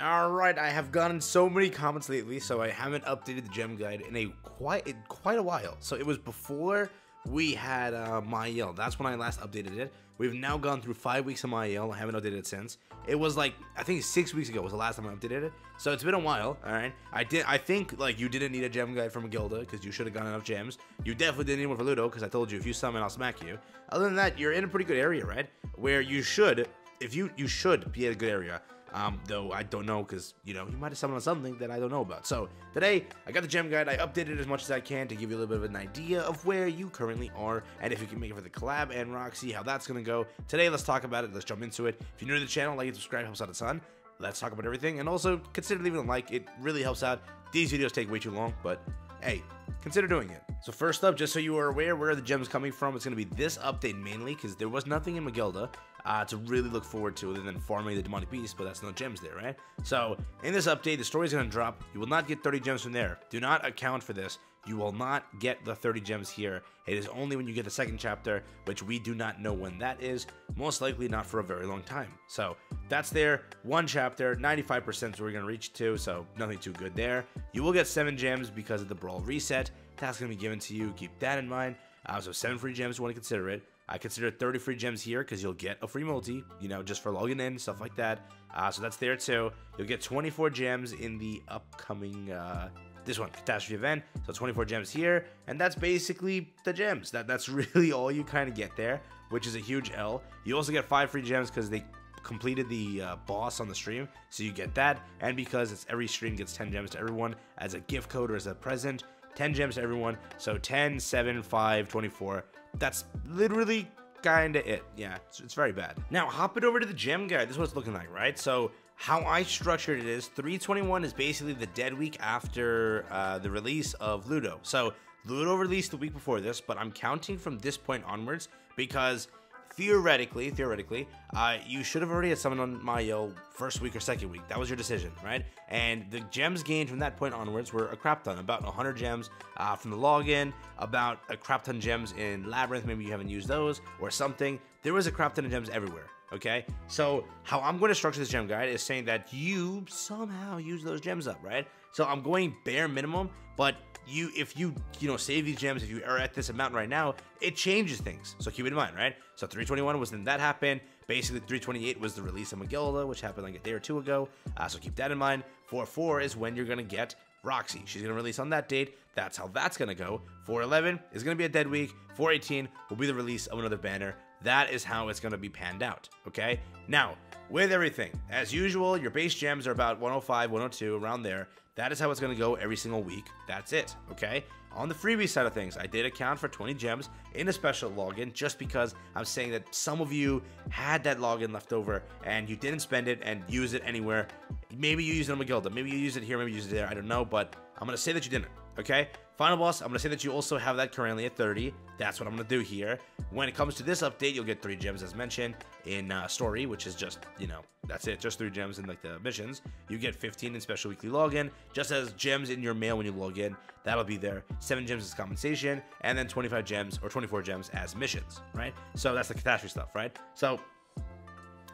Alright, I have gotten so many comments lately, so I haven't updated the gem guide in a quite in quite a while. So it was before we had uh, Mael. That's when I last updated it. We've now gone through five weeks of Mael. I haven't updated it since. It was like I think six weeks ago was the last time I updated it. So it's been a while. All right. I did. I think like you didn't need a gem guide from Gilda because you should have gotten enough gems. You definitely didn't need one for Ludo because I told you if you summon, I'll smack you. Other than that, you're in a pretty good area, right? Where you should, if you you should be in a good area. Um, though I don't know because you know you might have stumbled on something that I don't know about. So today I got the gem guide. I updated it as much as I can to give you a little bit of an idea of where you currently are and if you can make it for the collab and Roxy, how that's gonna go. Today let's talk about it. Let's jump into it. If you're new to the channel, like and subscribe helps out a ton. Let's talk about everything and also consider leaving a like. It really helps out. These videos take way too long, but hey, consider doing it. So first up, just so you are aware where the gems coming from, it's going to be this update mainly because there was nothing in Magilda uh, to really look forward to other than farming the demonic beast, but that's no gems there, right? So in this update, the story is going to drop. You will not get 30 gems from there. Do not account for this. You will not get the 30 gems here. It is only when you get the second chapter, which we do not know when that is. Most likely not for a very long time. So that's there. One chapter, 95% is where we're going to reach to, so nothing too good there. You will get 7 gems because of the Brawl reset. That's going to be given to you. Keep that in mind. Uh, so 7 free gems, you want to consider it. I consider 30 free gems here because you'll get a free multi, you know, just for logging in, and stuff like that. Uh, so that's there too. You'll get 24 gems in the upcoming, uh, this one, Catastrophe event. So 24 gems here, and that's basically the gems. That That's really all you kind of get there, which is a huge L. You also get 5 free gems because they completed the uh, boss on the stream, so you get that. And because it's every stream gets 10 gems to everyone as a gift code or as a present, 10 gems to everyone. So 10, 7, 5, 24. That's literally kind of it. Yeah, it's, it's, very bad. Now, hop it over to the gem guide. This is what it's looking like, right? So how I structured it is 321 is basically the dead week after uh, the release of Ludo. So Ludo released the week before this, but I'm counting from this point onwards because theoretically, theoretically, uh, you should have already had someone on Mael first week or second week. That was your decision, right? And the gems gained from that point onwards were a crap ton, about 100 gems uh, from the login, about a crap ton gems in Labyrinth. Maybe you haven't used those or something. There was a crap ton of gems everywhere. Okay, so how I'm going to structure this gem guide is saying that you somehow use those gems up, right? So I'm going bare minimum, but you if you you know save these gems if you are at this amount right now it changes things. So keep it in mind right? So 321 was then that happened. Basically 328 was the release of Magilda which happened like a day or two ago. Uh, so keep that in mind. 44 is when you're gonna get Roxy. She's gonna release on that date. That's how that's gonna go. 411 is gonna be a dead week. 418 will be the release of another banner that is how it's gonna be panned out okay now with everything as usual your base gems are about 105 102 around there that is how it's going to go every single week. That's it, okay? On the freebie side of things, I did account for 20 gems in a special login just because I'm saying that some of you had that login left over and you didn't spend it and use it anywhere. Maybe you use it on Magilda, maybe you use it here, maybe you use it there, I don't know, but I'm going to say that you didn't, okay? Final boss, I'm to say that you also have that currently at 30. That's what I'm to do here. When it comes to this update, you'll get three gems as mentioned in uh, story, which is just, you know, that's it. Just three gems in like the missions. You get 15 in special weekly login, just as gems in your mail when you log in. That'll be there. Seven gems as compensation, and then 25 gems or 24 gems as missions, right? So that's the catastrophe stuff, right? So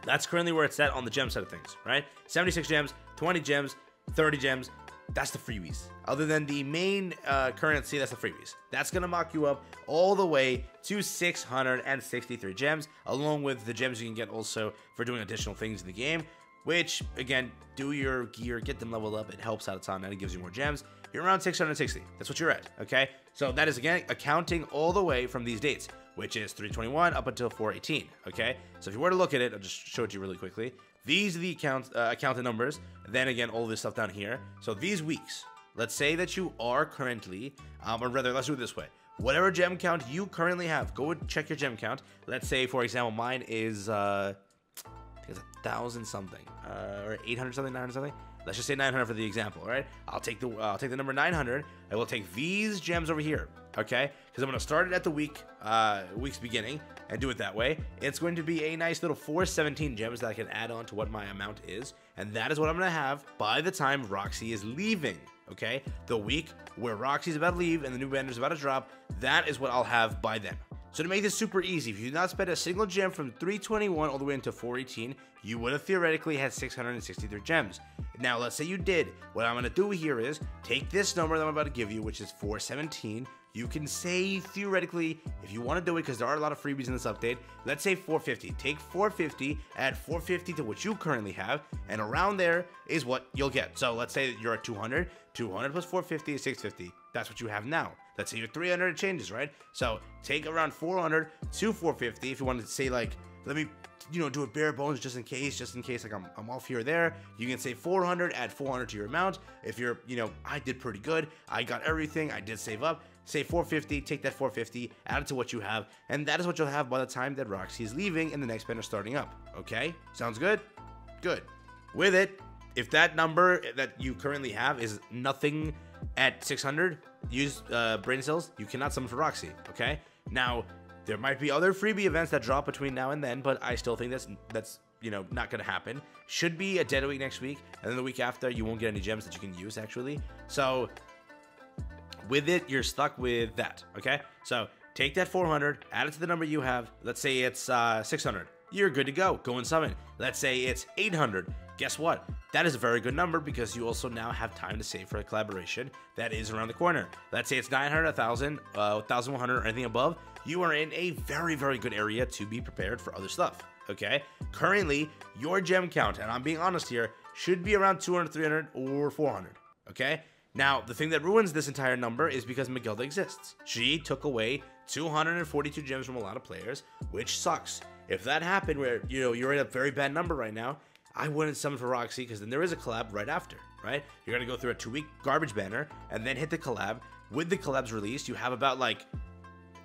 that's currently where it's at on the gem side of things, right? 76 gems, 20 gems, 30 gems, that's the freebies. Other than the main uh, currency, that's the freebies. That's gonna mock you up all the way to 663 gems, along with the gems you can get also for doing additional things in the game. Which again, do your gear, get them leveled up. It helps out a ton, and it gives you more gems. You're around 660. That's what you're at. Okay, so that is again accounting all the way from these dates, which is 321 up until 418. Okay, so if you were to look at it, I'll just show it to you really quickly. These are the account uh, accounted numbers. Then again, all this stuff down here. So these weeks, let's say that you are currently, um, or rather, let's do it this way. Whatever gem count you currently have, go check your gem count. Let's say, for example, mine is, uh, it's a thousand something, uh, or 800 something, 900 something. Let's just say 900 for the example, right? I'll take the uh, I'll take the number 900. I will take these gems over here, okay? Because I'm gonna start it at the week uh, week's beginning and do it that way. It's going to be a nice little 417 gems that I can add on to what my amount is, and that is what I'm gonna have by the time Roxy is leaving. Okay, the week where Roxy's about to leave and the new banner is about to drop, that is what I'll have by then. So to make this super easy, if you did not spend a single gem from 321 all the way into 418, you would have theoretically had 663 gems. Now let's say you did. What I'm going to do here is take this number that I'm about to give you, which is 417, you can say theoretically, if you want to do it, because there are a lot of freebies in this update, let's say 450. Take 450, add 450 to what you currently have, and around there is what you'll get. So let's say that you're at 200, 200 plus 450 is 650. That's what you have now. Let's say you're 300, it changes, right? So take around 400 to 450 if you want to say like, let me you know, do it bare bones just in case, just in case like I'm, I'm off here or there. You can say 400, add 400 to your amount. If you're, you know, I did pretty good. I got everything. I did save up. Say 450, take that 450, add it to what you have, and that is what you'll have by the time that Roxy is leaving and the next banner starting up. Okay? Sounds good? Good. With it, if that number that you currently have is nothing at 600, use uh, brain cells, you cannot summon for Roxy. Okay? Now, there might be other freebie events that drop between now and then, but I still think that's that's you know not gonna happen. Should be a dead week next week, and then the week after you won't get any gems that you can use actually. So with it, you're stuck with that. Okay, so take that 400, add it to the number you have. Let's say it's uh, 600. You're good to go. Go and summon. Let's say it's 800. Guess what? That is a very good number because you also now have time to save for a collaboration that is around the corner. Let's say it's 900, 1000, uh, 1100, or anything above you are in a very, very good area to be prepared for other stuff. Okay? Currently, your gem count, and I'm being honest here, should be around 200, 300, or 400. Okay? Now, the thing that ruins this entire number is because Megilda exists. She took away 242 gems from a lot of players, which sucks. If that happened where, you know, you're in a very bad number right now, I wouldn't summon for Roxy because then there is a collab right after, right? You're gonna go through a two week garbage banner and then hit the collab. With the collabs released, you have about like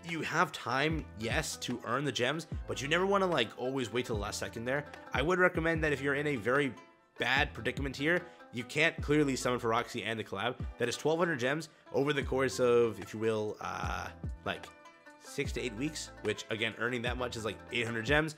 you have time, yes, to earn the gems, but you never want to like always wait till the last second there. I would recommend that if you're in a very bad predicament here, you can't clearly summon for Roxy and the collab. That is 1200 gems over the course of, if you will, uh, like six to eight weeks, which again, earning that much is like 800 gems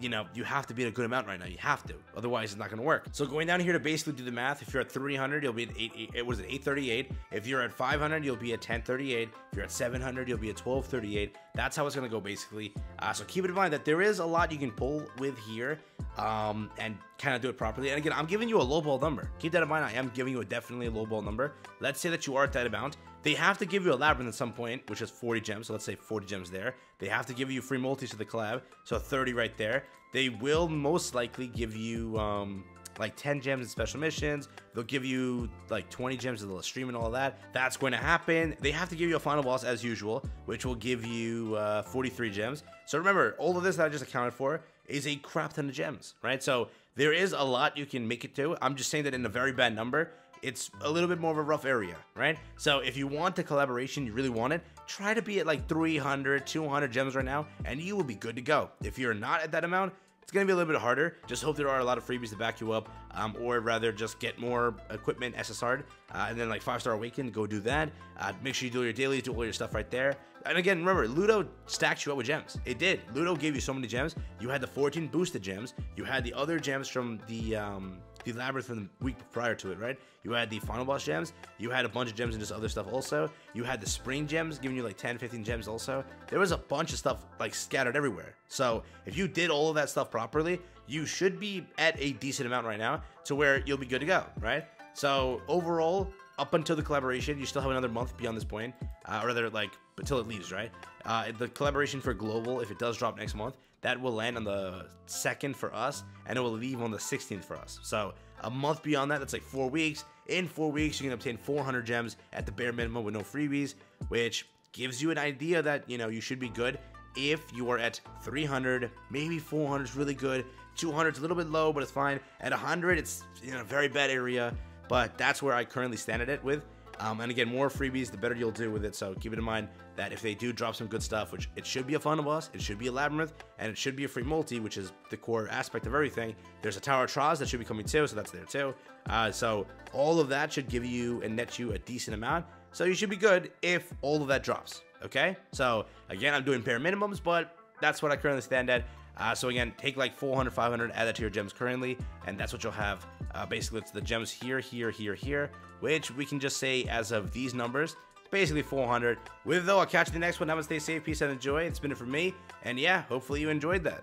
you know, you have to be in a good amount right now. You have to. Otherwise, it's not going to work. So going down here to basically do the math, if you're at 300, you'll be at 8, it was at 838. If you're at 500, you'll be at 1038. If you're at 700, you'll be at 1238. That's how it's going to go basically. Uh, so keep it in mind that there is a lot you can pull with here um, and kind of do it properly. And again, I'm giving you a low ball number. Keep that in mind. I am giving you a definitely a low ball number. Let's say that you are at that amount. They have to give you a labyrinth at some point, which is 40 gems. So let's say 40 gems there. They have to give you free multis to the collab, so 30 right there. They will most likely give you um, like 10 gems in special missions. They'll give you like 20 gems in the stream and all that. That's going to happen. They have to give you a final boss as usual, which will give you uh, 43 gems. So remember, all of this that I just accounted for is a crap ton of gems, right? So there is a lot you can make it to. I'm just saying that in a very bad number, it's a little bit more of a rough area, right? So if you want the collaboration, you really want it, try to be at like 300, 200 gems right now, and you will be good to go. If you're not at that amount, it's to be a little bit harder. Just hope there are a lot of freebies to back you up, um, or rather just get more equipment SSR'd, uh, and then like 5-star awaken, go do that. Uh, make sure you do your dailies, do all your stuff right there. And again, remember, Ludo stacked you up with gems. It did. Ludo gave you so many gems. You had the 14 boosted gems. You had the other gems from the um, the labyrinth from the week prior to it, right? You had the final boss gems. You had a bunch of gems and just other stuff also. You had the spring gems giving you like 10, 15 gems also. There was a bunch of stuff like scattered everywhere. So if you did all of that stuff properly, you should be at a decent amount right now to where you'll be good to go, right? So overall, up until the collaboration, you still have another month beyond this point, uh, or rather, like until it leaves, right? Uh, the collaboration for global, if it does drop next month, that will land on the second for us, and it will leave on the 16th for us. So a month beyond that, that's like four weeks. In four weeks, you can obtain 400 gems at the bare minimum with no freebies, which gives you an idea that you know you should be good. If you are at 300, maybe 400 is really good. 200 is a little bit low, but it's fine. At 100, it's in a very bad area. But that's where I currently stand at it with. Um, and again, more freebies, the better you'll do with it. So keep it in mind that if they do drop some good stuff, which it should be a fun boss, it should be a labyrinth, and it should be a free multi, which is the core aspect of everything. There's a Tower of Trials that should be coming too, so that's there too. Uh, so all of that should give you and net you a decent amount. So you should be good if all of that drops. Okay. So again, I'm doing bare minimums, but that's what I currently stand at. Uh, so again, take like 400, 500, add that to your gems currently, and that's what you'll have. Uh, basically, it's the gems here, here, here, here, which we can just say as of these numbers, basically 400. With though, I'll catch you the next one. Have a stay safe, peace, and enjoy. It's been it for me, and yeah, hopefully you enjoyed that.